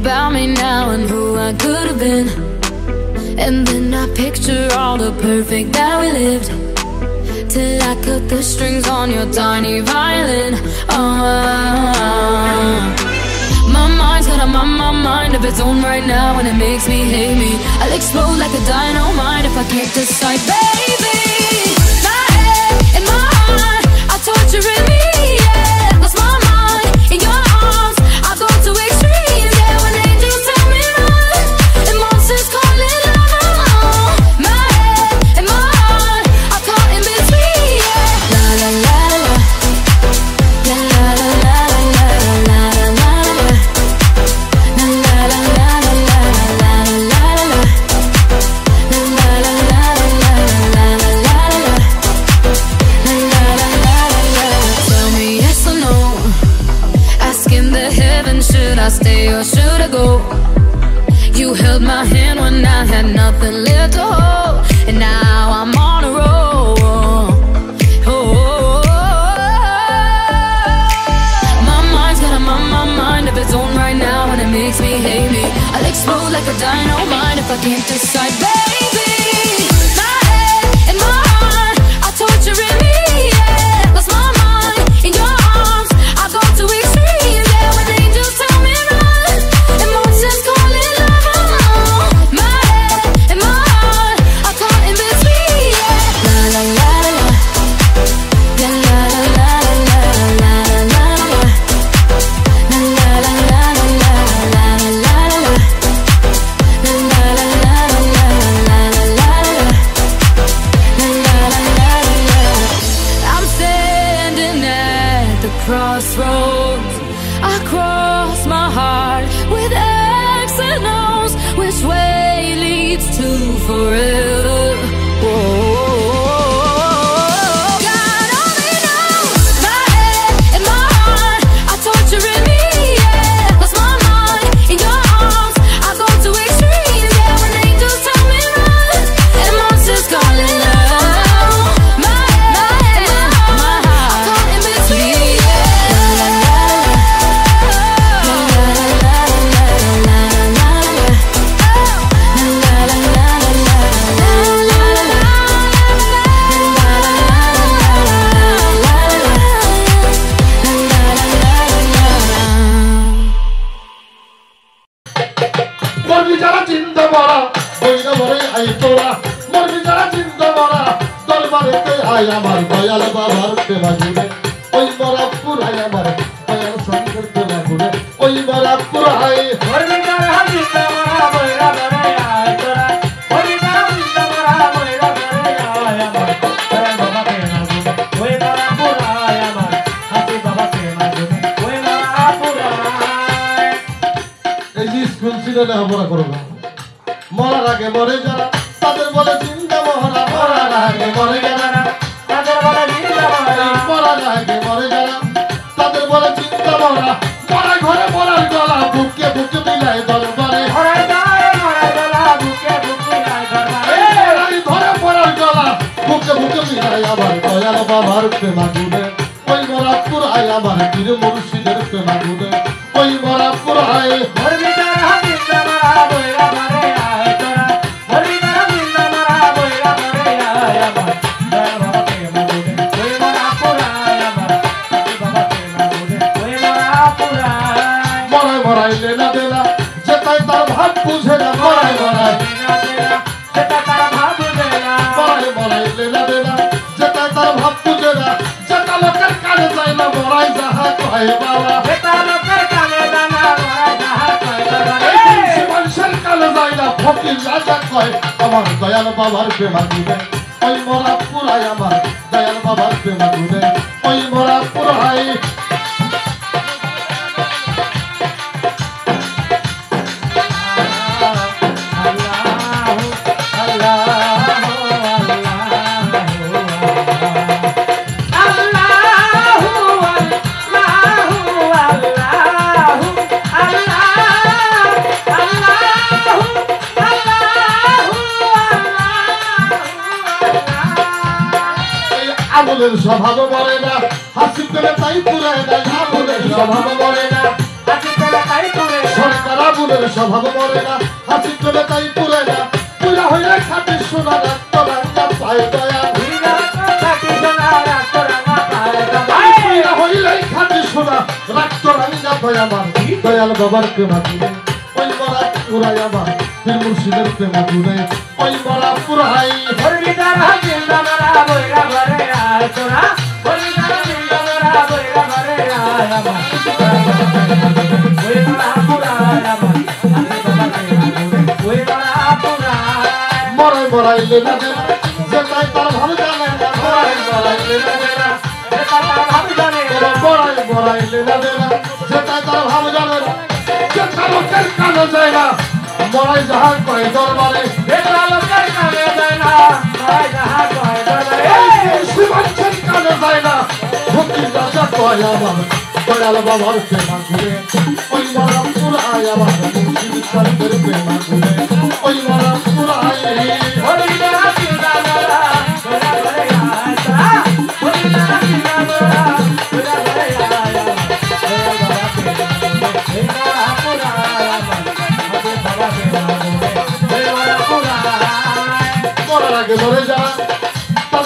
about me now and who I could have been. And then I picture all the perfect that we lived. Till I cut the strings on your tiny violin. Oh. My mind's got a my, my mind of its own right now, and it makes me hate me. I'll explode like a dynamite if I can't decide, baby. My head and my heart are torturing me. Stay or should I go? You held my hand when I had nothing left to hold, and now I'm on a roll. Oh, my mind's got a my, my mind of its own right now, and it makes me hate me. I'll explode like a dynamite if I can't decide, baby. মারেতে আমার দয়াল বাবার প্রেমা জুড়ে, ওই মরা পুরাই আমার দয়াল সঙ্গের প্রেমা জুড়ে, ওই মরা পুরাই ছিল, লেখাপড়া করো না। মরার আগে মরে যারা, তাদের বলে চিন্তা মহরা মরার আগে মরে যারা মরার আগে মরে যারা তাদের বলে চিন্তা মহরা মরা ঘরে মরার গলা বুকে বুকে মিলাই এই ঘরে মরার গলা বুকে বুকে মিলাই আবার দয়াল বাবার প্রেমা গুনে ওই মরা পুরাই আমার মরা লেনা দেনা যেটাই তার ভাব বুঝে না মরাই মরাই মরাই মরাই লেনা দেনা যেটাই তার ভাব বুঝে না যেটা লোকের কানে না না আমার দয়াল বাবার প্রেমা দিবে ওই মরা পুরাই আমার দয়াল বাবার প্রেমা দিবে ওই মরা পুরাই বলেন স্বভাব বলে না। হাসি করে তাই তুলে না ঝামুলের স্বভাব বলে না। সরকার আগুনের স্বভাব বলে না। হাসি করে তাই তুলে না। তুলে হয়ে সোনা রাখতো পায় দয়া। দয়া। মান দয়াল বাবার কে দিলে কই মরা উড়াই আমার। ফির মুর্শিদের প্রেমা দিলে ওই মরা পুরাই। হরিদার হাজির মরাইলে না যে তাই তার ভালো জানে না মরাই মরাইলে না দে না বড় মরাই মরাইলে না দে না যে তাই তার ভালো জানে না যে তার লোকের কানে যায় না মরাই যাহার কয় দরবারে শিবাচ্ছেন কানে যায় না ভক্তি রাজা কয় আমার দয়াল বাবার প্রেমা ঘুরে ওই মরা পুরাই আমার মুর্শিদ চন্দ্রের প্রেমা ঘুরে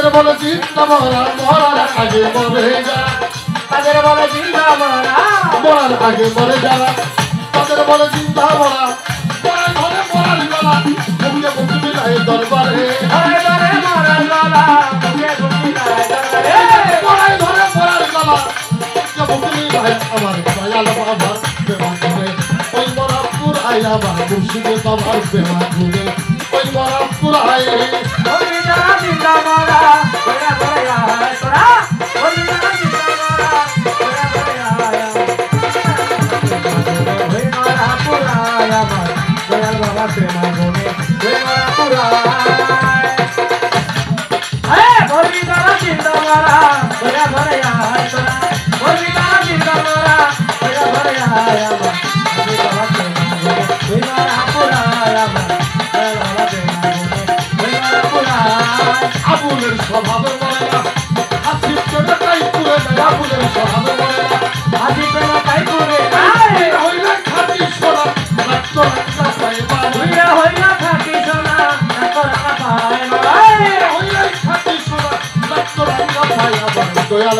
তাদের বলে চিন্তা মরা মরার আগে মরে যা। তাদের বলে চিন্তা মারা মরার আগে মরে যা। তাদের বলে চিন্তা মরা মরার ঘরে মরার গলা মুখে মুখে মিলাই দরবারে। ঘরে ঘরে মরার গলা মুখে ঘুমি গায় দরবারে মরার ঘরে মরার গলা মুখে মুখে মিলাই আমার দয়াল বাবার প্রেমা ঘুরে। ওই মরা পুরাই আমার মুর্শিদে বাবার প্রেমা ঘুরে। ওই মরা পুরাই ওই যারা চিন্তা মারা ঘরে ঘরে আয় তোরা ওই যারা চিন্তা মারা ঘরে ঘরে আয় ওই মারা পুরায় আমার দয়াল বাবা প্রেমা গনে ওই মারা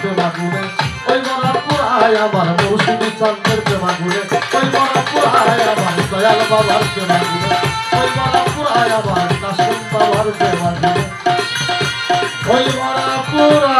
প্রেমা ঘুরে ওই মরা পুরাই আবার মৌসুমী চন্দ্রের প্রেমা ঘুরে ওই মরা পুরাই আবার দয়াল বাবার প্রেমা ঘুরে ওই মরা পুরাই আবার কাশিম বাবার প্রেমা ঘুরে ওই মরা পুরা